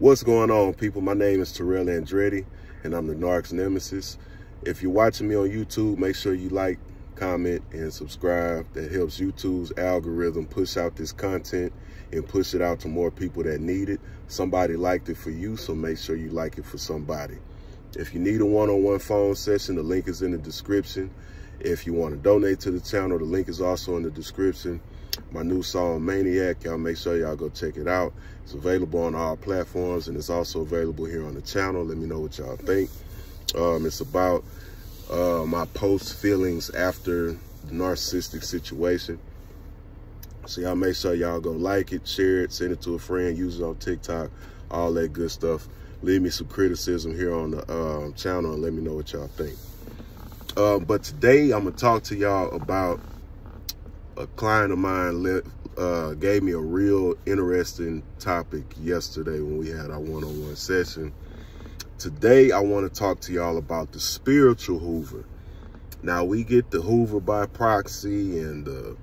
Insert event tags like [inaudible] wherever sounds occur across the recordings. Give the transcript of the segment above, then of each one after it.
What's going on, people? My name is Terrell Andretti, and I'm the Narc's Nemesis. If you're watching me on YouTube, make sure you like, comment, and subscribe. That helps YouTube's algorithm push out this content and push it out to more people that need it. Somebody liked it for you, so make sure you like it for somebody. If you need a one-on-one -on -one phone session, the link is in the description. If you want to donate to the channel, the link is also in the description my new song Maniac. Y'all make sure y'all go check it out. It's available on all platforms and it's also available here on the channel. Let me know what y'all think. Um, it's about uh, my post feelings after the narcissistic situation. So y'all make sure y'all go like it, share it, send it to a friend, use it on TikTok, all that good stuff. Leave me some criticism here on the um, channel and let me know what y'all think. Uh, but today I'm gonna talk to y'all about a client of mine uh, gave me a real interesting topic yesterday when we had our one-on-one -on -one session. Today, I want to talk to y'all about the spiritual Hoover. Now, we get the Hoover by proxy and the,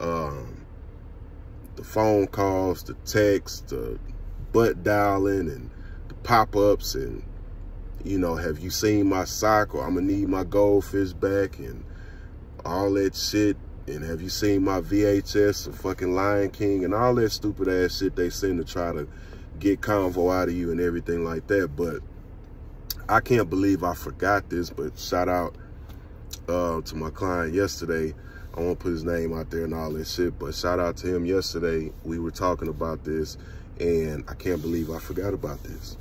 um, the phone calls, the text, the butt dialing, and the pop-ups, and, you know, have you seen my sock, or I'm going to need my goldfish back, and all that shit and have you seen my VHS of fucking Lion King and all that stupid ass shit they send to try to get convo out of you and everything like that. But I can't believe I forgot this, but shout out uh, to my client yesterday. I won't put his name out there and all that shit, but shout out to him yesterday. We were talking about this and I can't believe I forgot about this.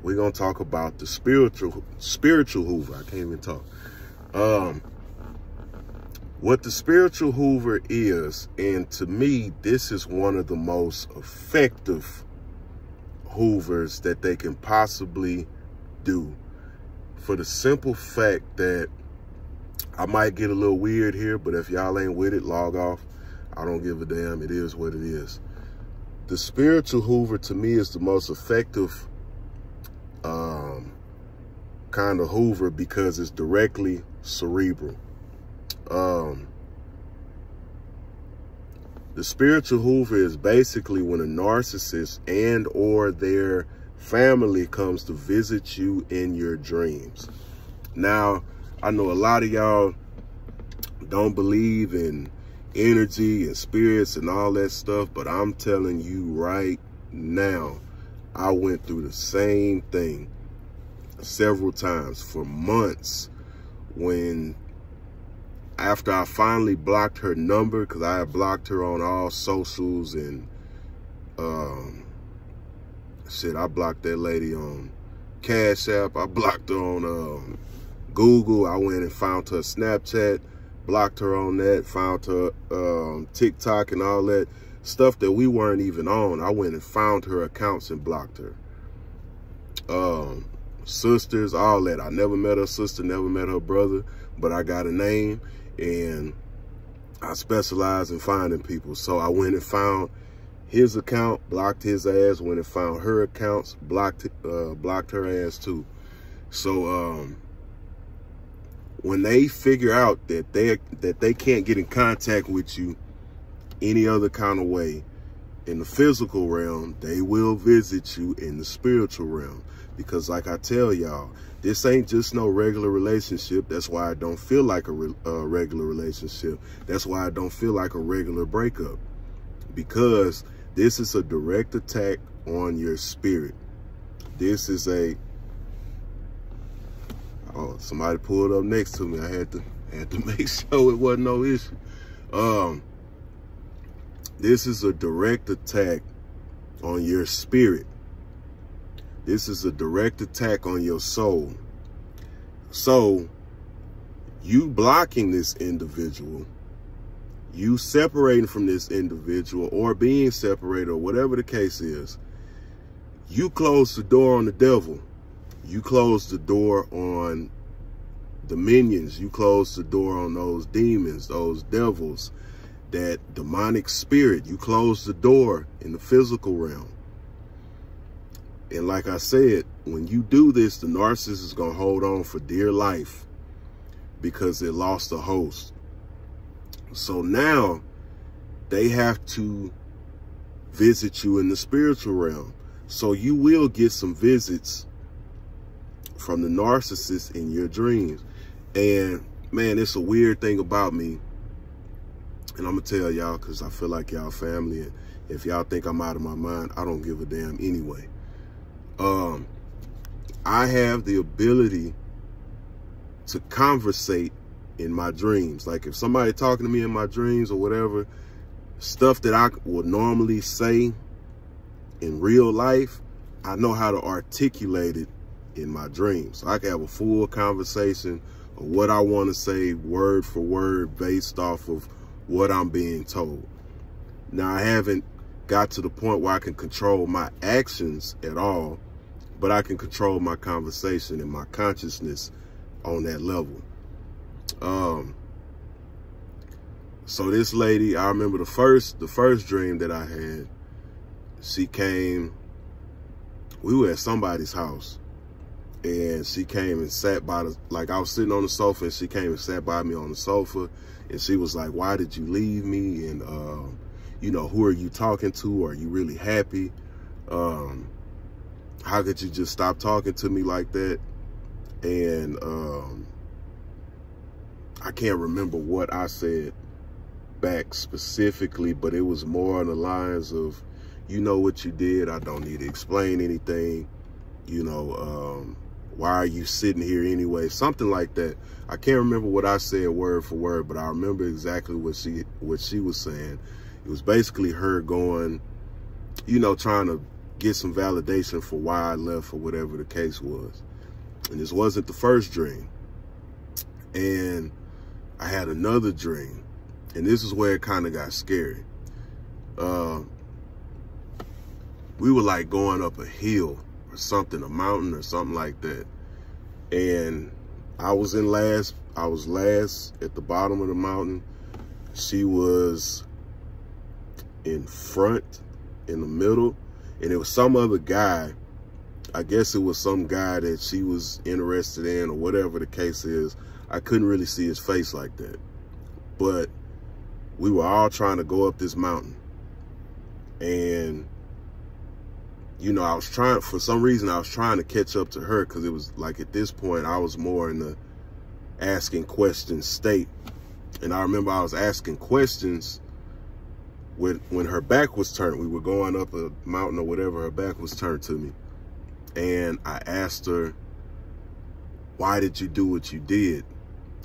We're going to talk about the spiritual, spiritual Hoover. I can't even talk. Um, what the spiritual Hoover is, and to me, this is one of the most effective Hoovers that they can possibly do. For the simple fact that I might get a little weird here, but if y'all ain't with it, log off. I don't give a damn. It is what it is. The spiritual Hoover to me is the most effective um, kind of Hoover because it's directly cerebral. Um, the spiritual hoover is basically when a narcissist and or their family comes to visit you in your dreams. Now, I know a lot of y'all don't believe in energy and spirits and all that stuff, but I'm telling you right now, I went through the same thing several times for months when after I finally blocked her number, because I had blocked her on all socials and um, shit, I blocked that lady on Cash App. I blocked her on um, Google. I went and found her Snapchat, blocked her on that, found her um, TikTok and all that stuff that we weren't even on. I went and found her accounts and blocked her. Um, sisters, all that. I never met her sister, never met her brother, but I got a name and I specialize in finding people. So I went and found his account, blocked his ass, went and found her accounts, blocked uh, blocked her ass too. So um, when they figure out that they that they can't get in contact with you any other kind of way in the physical realm, they will visit you in the spiritual realm. Because like I tell y'all, this ain't just no regular relationship. That's why I don't feel like a, re a regular relationship. That's why I don't feel like a regular breakup. Because this is a direct attack on your spirit. This is a oh somebody pulled up next to me. I had to [laughs] had to make [laughs] sure it wasn't no issue. Um this is a direct attack on your spirit. This is a direct attack on your soul. So you blocking this individual, you separating from this individual or being separated or whatever the case is, you close the door on the devil. You close the door on the minions. You close the door on those demons, those devils, that demonic spirit. You close the door in the physical realm. And like I said, when you do this, the narcissist is going to hold on for dear life because they lost a host. So now they have to visit you in the spiritual realm. So you will get some visits from the narcissist in your dreams. And man, it's a weird thing about me. And I'm gonna tell y'all because I feel like y'all family. And if y'all think I'm out of my mind, I don't give a damn anyway. Um, I have the ability to conversate in my dreams. Like if somebody talking to me in my dreams or whatever, stuff that I would normally say in real life, I know how to articulate it in my dreams. So I can have a full conversation of what I want to say word for word based off of what I'm being told. Now, I haven't got to the point where I can control my actions at all, but I can control my conversation and my consciousness on that level. Um, so this lady, I remember the first, the first dream that I had, she came, we were at somebody's house and she came and sat by the, like I was sitting on the sofa and she came and sat by me on the sofa and she was like, why did you leave me? And, uh, you know, who are you talking to? Are you really happy? Um, how could you just stop talking to me like that? And, um, I can't remember what I said back specifically, but it was more on the lines of, you know what you did. I don't need to explain anything. You know, um, why are you sitting here anyway? Something like that. I can't remember what I said word for word, but I remember exactly what she what she was saying. It was basically her going, you know, trying to get some validation for why I left or whatever the case was. And this wasn't the first dream. And I had another dream. And this is where it kind of got scary. Uh, we were like going up a hill or something, a mountain or something like that. And I was in last, I was last at the bottom of the mountain. She was in front, in the middle, and it was some other guy. I guess it was some guy that she was interested in or whatever the case is. I couldn't really see his face like that. But we were all trying to go up this mountain. And you know, I was trying, for some reason, I was trying to catch up to her because it was like at this point, I was more in the asking questions state. And I remember I was asking questions when, when her back was turned. We were going up a mountain or whatever, her back was turned to me. And I asked her, why did you do what you did?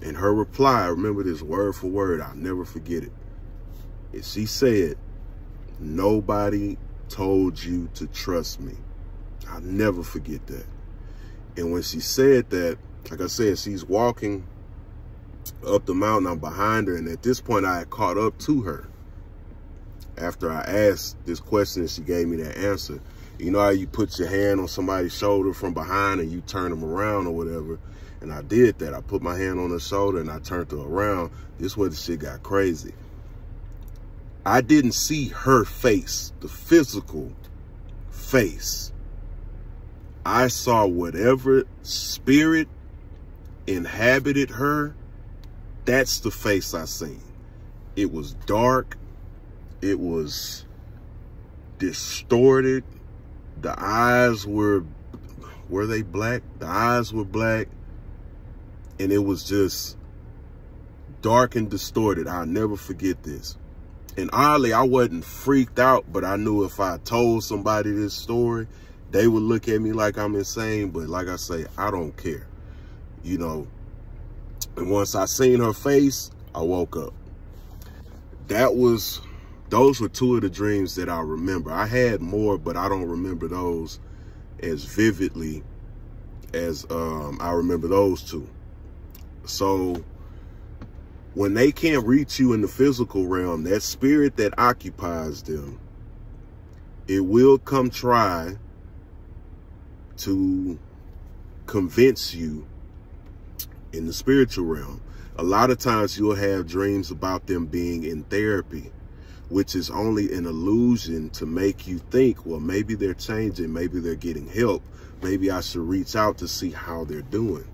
And her reply, I remember this word for word, I'll never forget it. And she said, nobody told you to trust me. I'll never forget that. And when she said that, like I said, she's walking up the mountain. I'm behind her. And at this point, I had caught up to her. After I asked this question, she gave me that answer. You know how you put your hand on somebody's shoulder from behind and you turn them around or whatever? And I did that. I put my hand on her shoulder and I turned her around. This where the shit got crazy. I didn't see her face, the physical face. I saw whatever spirit inhabited her. That's the face I seen. It was dark. It was distorted. The eyes were, were they black? The eyes were black. And it was just dark and distorted. I'll never forget this. And oddly, I wasn't freaked out, but I knew if I told somebody this story, they would look at me like I'm insane. But like I say, I don't care, you know. And once I seen her face, I woke up. That was, those were two of the dreams that I remember. I had more, but I don't remember those as vividly as um, I remember those two. So when they can't reach you in the physical realm, that spirit that occupies them, it will come try to convince you in the spiritual realm. A lot of times you'll have dreams about them being in therapy, which is only an illusion to make you think, well, maybe they're changing, maybe they're getting help, maybe I should reach out to see how they're doing.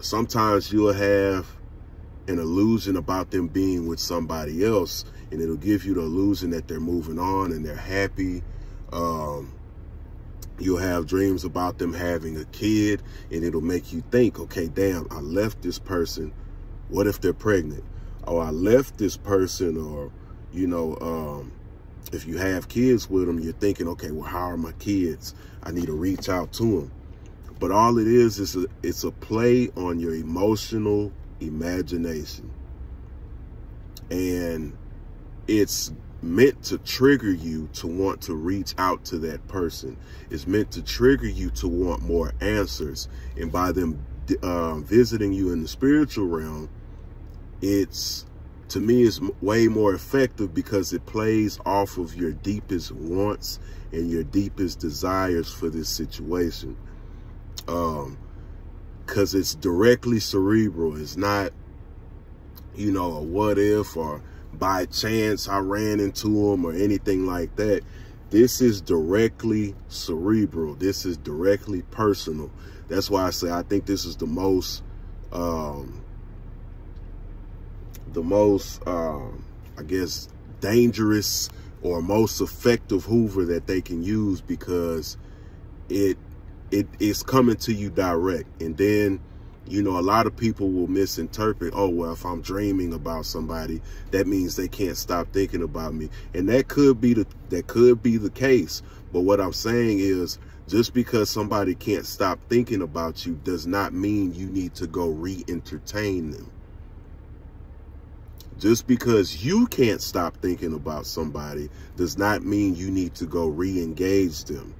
Sometimes you'll have an illusion about them being with somebody else and it'll give you the illusion that they're moving on and they're happy Um, you'll have dreams about them having a kid and it'll make you think, okay, damn, I left this person. What if they're pregnant? Or I left this person or, you know, um, if you have kids with them, you're thinking, okay, well, how are my kids? I need to reach out to them. But all it is is a, it's a play on your emotional imagination. And it's meant to trigger you to want to reach out to that person. It's meant to trigger you to want more answers. And by them uh, visiting you in the spiritual realm, it's to me is way more effective because it plays off of your deepest wants and your deepest desires for this situation. Um, cause it's directly cerebral. It's not, you know, a what if or by chance I ran into him or anything like that. This is directly cerebral. This is directly personal. That's why I say I think this is the most um, the most, um, I guess, dangerous or most effective Hoover that they can use because it it is coming to you direct. And then, you know, a lot of people will misinterpret, oh, well, if I'm dreaming about somebody, that means they can't stop thinking about me. And that could be the that could be the case. But what I'm saying is just because somebody can't stop thinking about you does not mean you need to go re-entertain them. Just because you can't stop thinking about somebody does not mean you need to go re-engage them.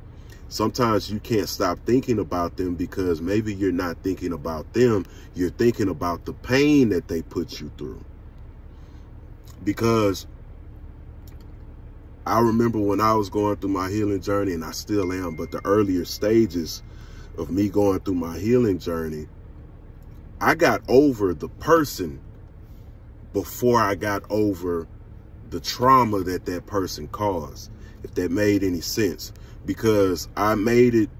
Sometimes you can't stop thinking about them because maybe you're not thinking about them. You're thinking about the pain that they put you through. Because I remember when I was going through my healing journey, and I still am, but the earlier stages of me going through my healing journey, I got over the person before I got over the trauma that that person caused, if that made any sense. Because I made it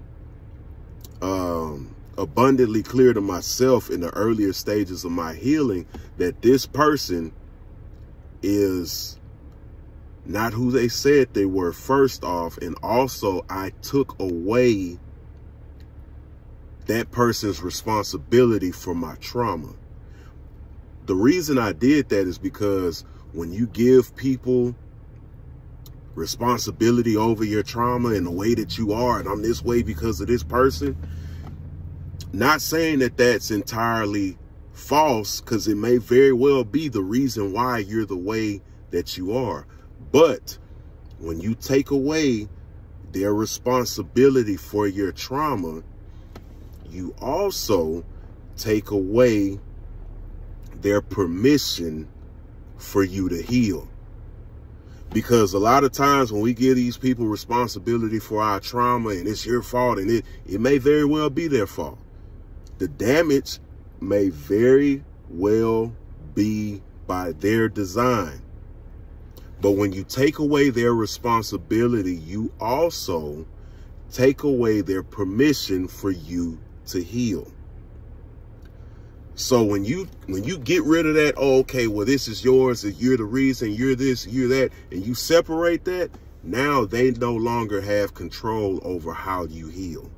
um, abundantly clear to myself in the earlier stages of my healing that this person is not who they said they were first off. And also I took away that person's responsibility for my trauma the reason I did that is because when you give people responsibility over your trauma and the way that you are, and I'm this way because of this person, not saying that that's entirely false, because it may very well be the reason why you're the way that you are. But when you take away their responsibility for your trauma, you also take away their permission for you to heal. Because a lot of times when we give these people responsibility for our trauma and it's your fault and it, it may very well be their fault. The damage may very well be by their design. But when you take away their responsibility, you also take away their permission for you to heal. So when you when you get rid of that, oh, okay, well, this is yours, you're the reason, you're this, you're that, and you separate that, now they no longer have control over how you heal.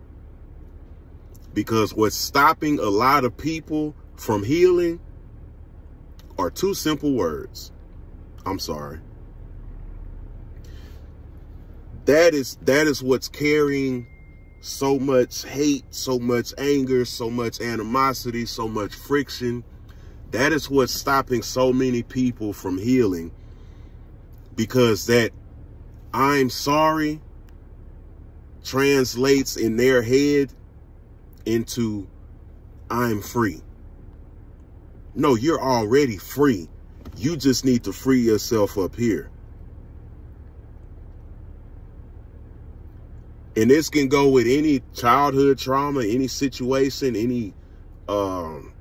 Because what's stopping a lot of people from healing are two simple words. I'm sorry. That is that is what's carrying so much hate, so much anger, so much animosity, so much friction. That is what's stopping so many people from healing because that I'm sorry translates in their head into I'm free. No, you're already free. You just need to free yourself up here. And this can go with any childhood trauma, any situation, any um,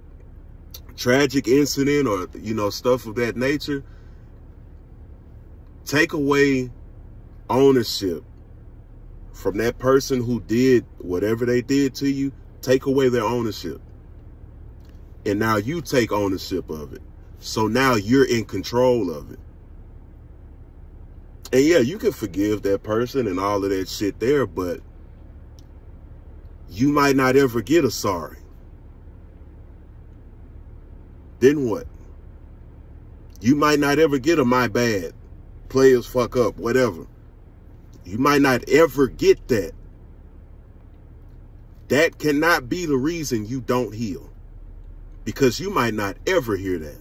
tragic incident or, you know, stuff of that nature. Take away ownership from that person who did whatever they did to you. Take away their ownership. And now you take ownership of it. So now you're in control of it. And yeah, you can forgive that person and all of that shit there, but you might not ever get a sorry. Then what? You might not ever get a my bad. Players fuck up, whatever. You might not ever get that. That cannot be the reason you don't heal. Because you might not ever hear that.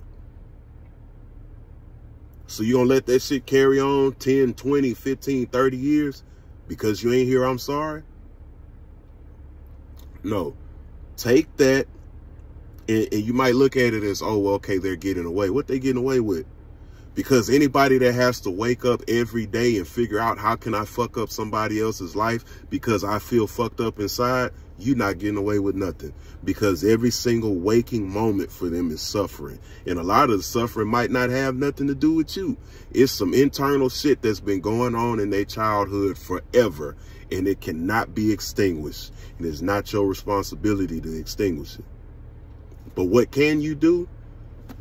So you gonna let that shit carry on 10, 20, 15, 30 years because you ain't hear, I'm sorry? No. Take that and, and, you might look at it as, oh, well, okay, they're getting away. What they getting away with? Because anybody that has to wake up every day and figure out how can I fuck up somebody else's life because I feel fucked up inside, you're not getting away with nothing. Because every single waking moment for them is suffering. And a lot of the suffering might not have nothing to do with you. It's some internal shit that's been going on in their childhood forever. And it cannot be extinguished. And it's not your responsibility to extinguish it. But what can you do?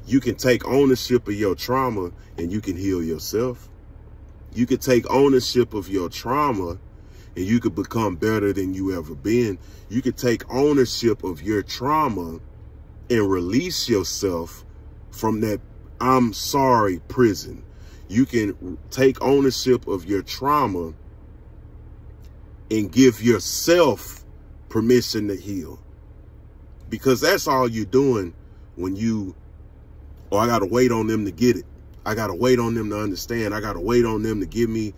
You can take ownership of your trauma and you can heal yourself. You can take ownership of your trauma and you could become better than you ever been. You could take ownership of your trauma and release yourself from that I'm sorry prison. You can take ownership of your trauma and give yourself permission to heal. Because that's all you're doing when you or I got to wait on them to get it. I got to wait on them to understand. I got to wait on them to give me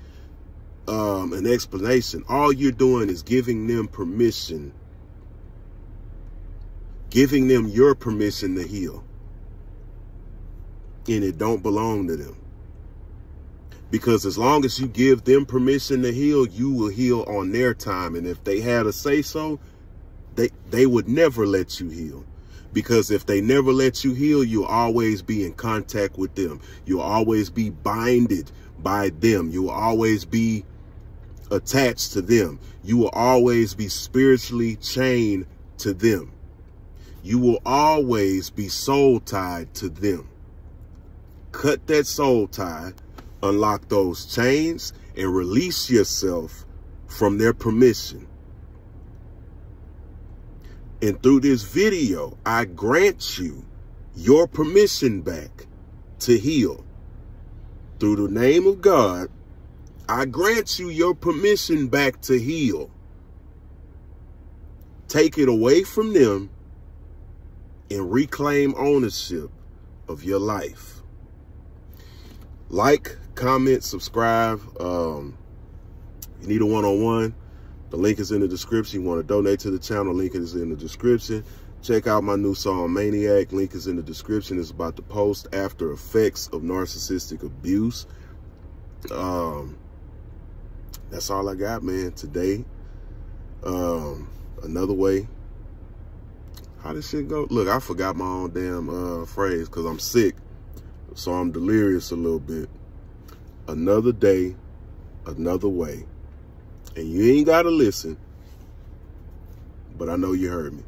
um, an explanation. All you're doing is giving them permission, giving them your permission to heal. And it don't belong to them. Because as long as you give them permission to heal, you will heal on their time. And if they had a say so, they, they would never let you heal. Because if they never let you heal, you'll always be in contact with them. You'll always be binded by them. You'll always be attached to them. You will always be spiritually chained to them. You will always be soul tied to them. Cut that soul tie, unlock those chains, and release yourself from their permission. And through this video, I grant you your permission back to heal. Through the name of God, I grant you your permission back to heal. Take it away from them and reclaim ownership of your life. Like, comment, subscribe. Um, you need a one-on-one. -on -one, the link is in the description. You want to donate to the channel, link is in the description. Check out my new song, Maniac. Link is in the description. It's about the post after effects of narcissistic abuse. Um, that's all I got, man, today. Um, another way. How this shit go? Look, I forgot my own damn uh, phrase because I'm sick. So I'm delirious a little bit. Another day, another way. And you ain't got to listen, but I know you heard me.